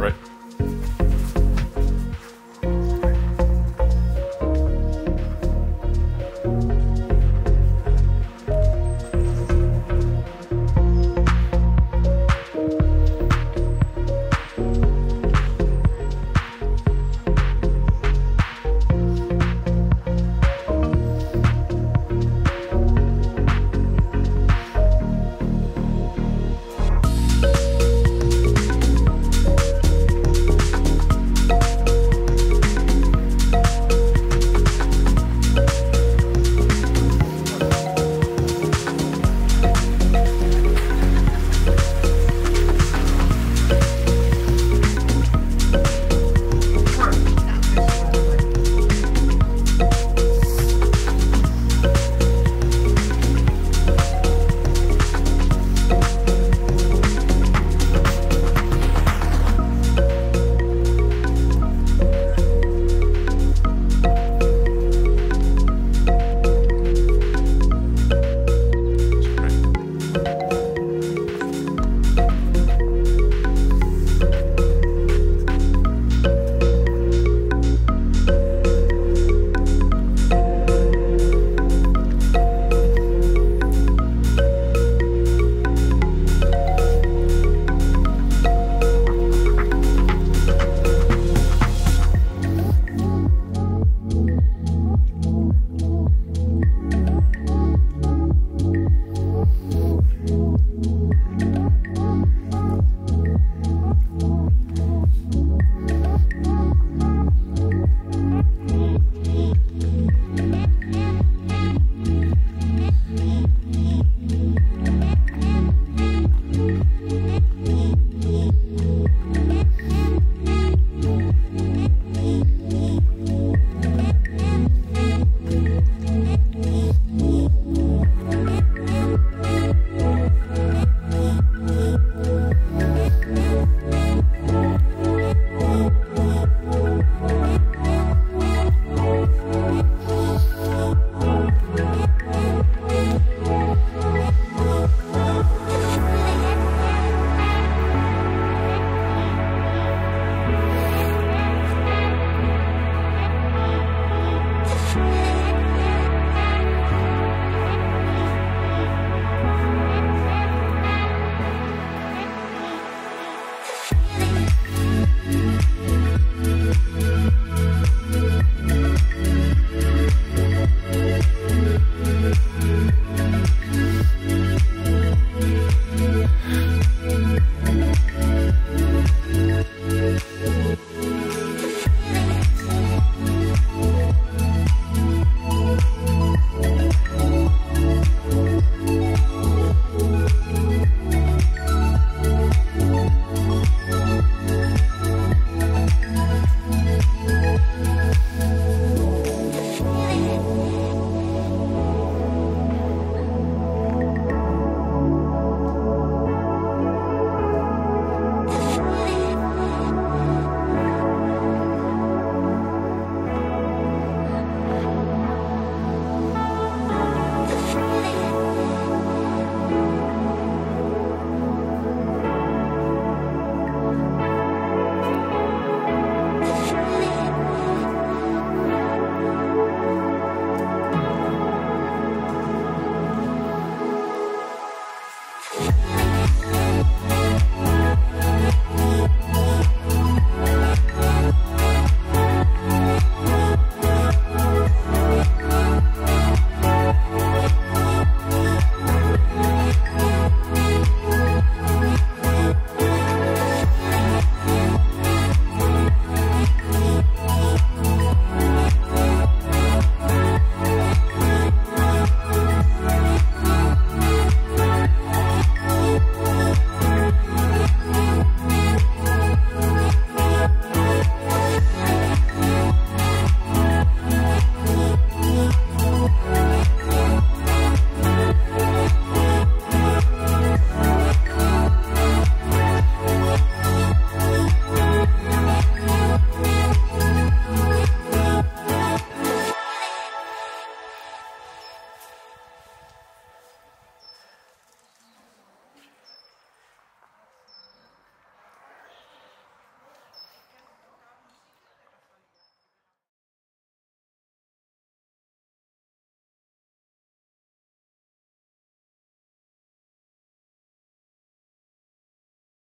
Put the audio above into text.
right.